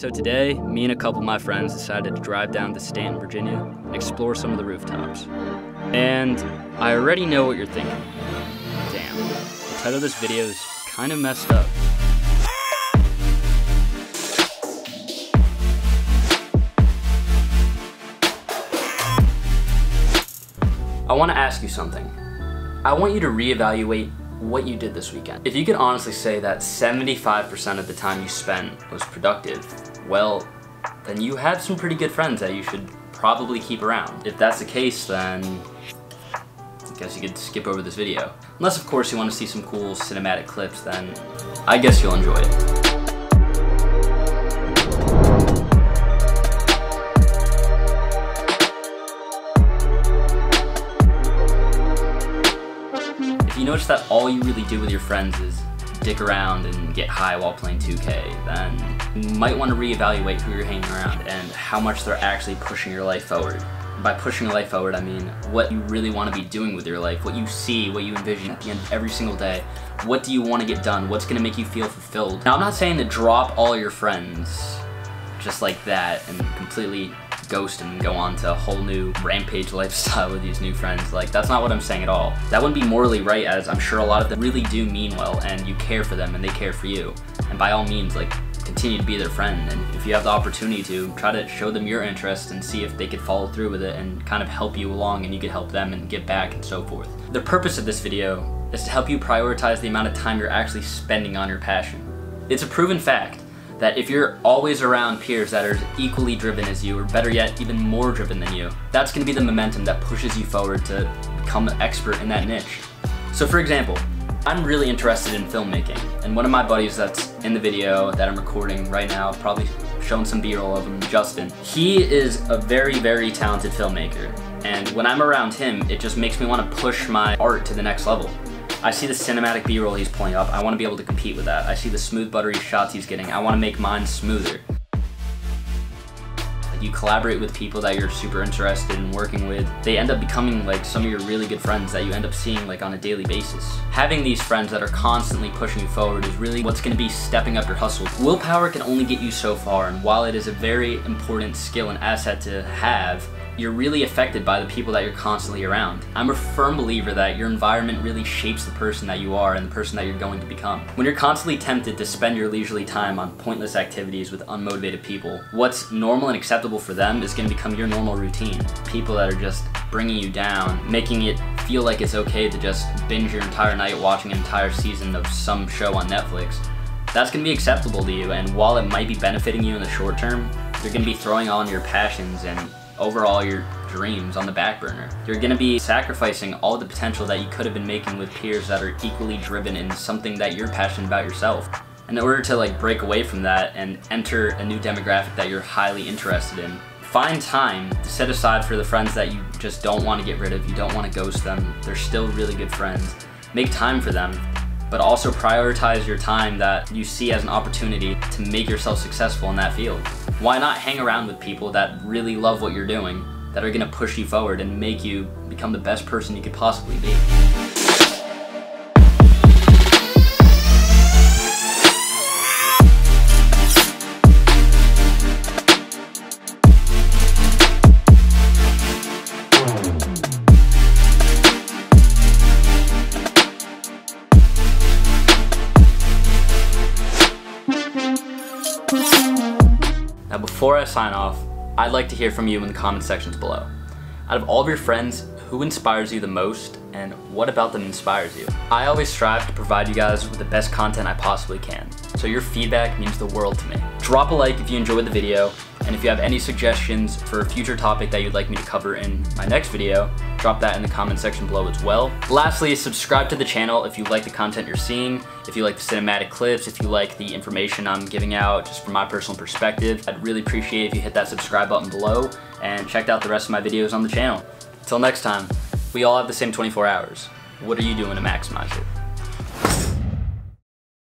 So today, me and a couple of my friends decided to drive down to Staunton, Virginia, and explore some of the rooftops. And I already know what you're thinking. Damn, the title of this video is kind of messed up. I want to ask you something. I want you to reevaluate what you did this weekend. If you could honestly say that 75% of the time you spent was productive, well, then you have some pretty good friends that you should probably keep around. If that's the case, then I guess you could skip over this video. Unless, of course, you want to see some cool cinematic clips, then I guess you'll enjoy it. If you notice that all you really do with your friends is dick around and get high while playing 2K, then you might want to reevaluate who you're hanging around and how much they're actually pushing your life forward. By pushing your life forward, I mean what you really want to be doing with your life, what you see, what you envision at the end of every single day. What do you want to get done? What's going to make you feel fulfilled? Now, I'm not saying to drop all your friends just like that and completely ghost and go on to a whole new rampage lifestyle with these new friends. Like, that's not what I'm saying at all. That wouldn't be morally right as I'm sure a lot of them really do mean well and you care for them and they care for you. And by all means, like, continue to be their friend. And if you have the opportunity to, try to show them your interest and see if they could follow through with it and kind of help you along and you could help them and give back and so forth. The purpose of this video is to help you prioritize the amount of time you're actually spending on your passion. It's a proven fact that if you're always around peers that are equally driven as you, or better yet, even more driven than you, that's gonna be the momentum that pushes you forward to become an expert in that niche. So for example, I'm really interested in filmmaking, and one of my buddies that's in the video that I'm recording right now, probably showing some b-roll of him, Justin, he is a very, very talented filmmaker. And when I'm around him, it just makes me want to push my art to the next level. I see the cinematic B-roll he's pulling up. I want to be able to compete with that. I see the smooth buttery shots he's getting. I want to make mine smoother. You collaborate with people that you're super interested in working with. They end up becoming like some of your really good friends that you end up seeing like on a daily basis. Having these friends that are constantly pushing you forward is really what's going to be stepping up your hustle. Willpower can only get you so far and while it is a very important skill and asset to have, you're really affected by the people that you're constantly around. I'm a firm believer that your environment really shapes the person that you are and the person that you're going to become. When you're constantly tempted to spend your leisurely time on pointless activities with unmotivated people, what's normal and acceptable for them is going to become your normal routine. People that are just bringing you down, making it feel like it's okay to just binge your entire night watching an entire season of some show on Netflix, that's going to be acceptable to you and while it might be benefiting you in the short term, you're going to be throwing on your passions and overall your dreams on the back burner. You're gonna be sacrificing all the potential that you could have been making with peers that are equally driven in something that you're passionate about yourself. In order to like break away from that and enter a new demographic that you're highly interested in, find time to set aside for the friends that you just don't want to get rid of, you don't want to ghost them, they're still really good friends. Make time for them, but also prioritize your time that you see as an opportunity to make yourself successful in that field. Why not hang around with people that really love what you're doing, that are gonna push you forward and make you become the best person you could possibly be? Before I sign off, I'd like to hear from you in the comment sections below. Out of all of your friends, who inspires you the most and what about them inspires you? I always strive to provide you guys with the best content I possibly can, so your feedback means the world to me. Drop a like if you enjoyed the video, and if you have any suggestions for a future topic that you'd like me to cover in my next video, drop that in the comment section below as well. Lastly, subscribe to the channel if you like the content you're seeing, if you like the cinematic clips, if you like the information I'm giving out just from my personal perspective. I'd really appreciate if you hit that subscribe button below and checked out the rest of my videos on the channel. Until next time, we all have the same 24 hours. What are you doing to maximize it?